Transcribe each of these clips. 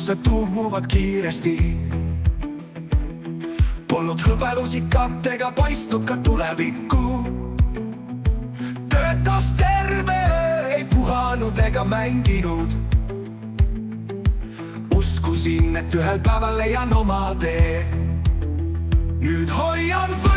lootused tuhmuvad kiiresti. Polnud hõbelusikatega paistnud ka tulevikku. Töötas terve, ei puhanud ega mänginud. Uskusin, et ühel päeval leian oma tee. Nüüd hoian võltit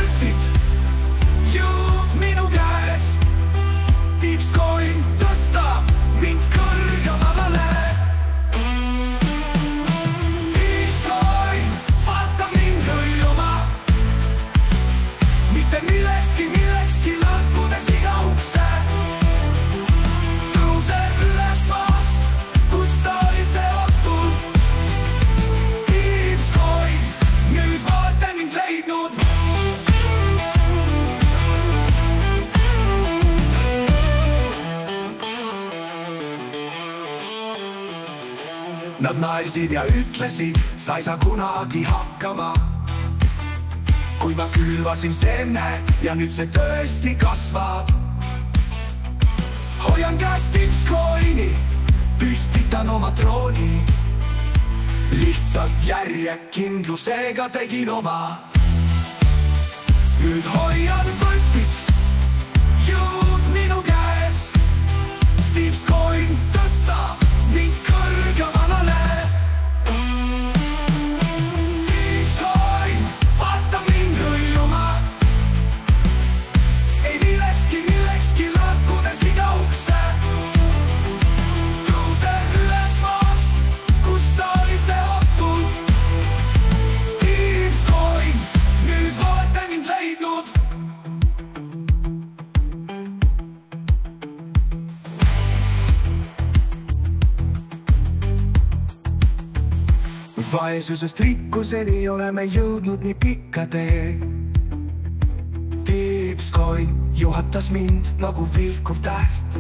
Nad naersid ja ütlesid, sa ei saa kunagi hakkama. Kui ma külvasin seemne ja nüüd see tõesti kasvab. Hoian käes tippskoini, püstitan oma trooni. Lihtsalt järjekindlusega tegin oma. Nüüd hoian vaesusest rikkuseni oleme jõudnud nii pikka tee. tippskoin juhatas mind nagu vilkuv täht.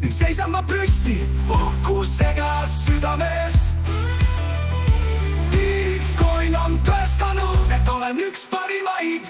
nüüd seisan ma püsti uhkusega südames. tippskoin on tõestanud, et olen üks parimaid